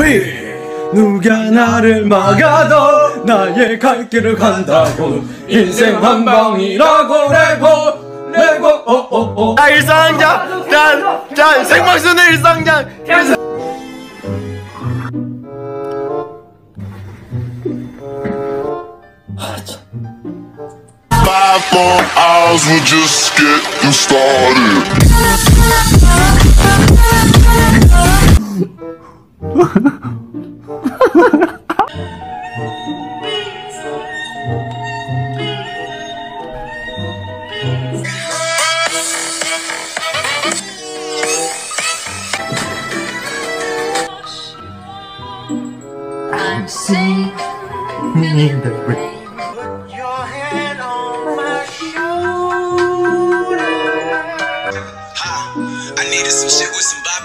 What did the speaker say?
비 누가 나를 막아도 나의 갈 길을 간다고. 인생 한 방이라고 레고 레고 오오오 자 일상장. 자, 자 생방송의 일상장. Five more hours, we're just getting started. I'm sick. In the rain. I needed some shit with some bop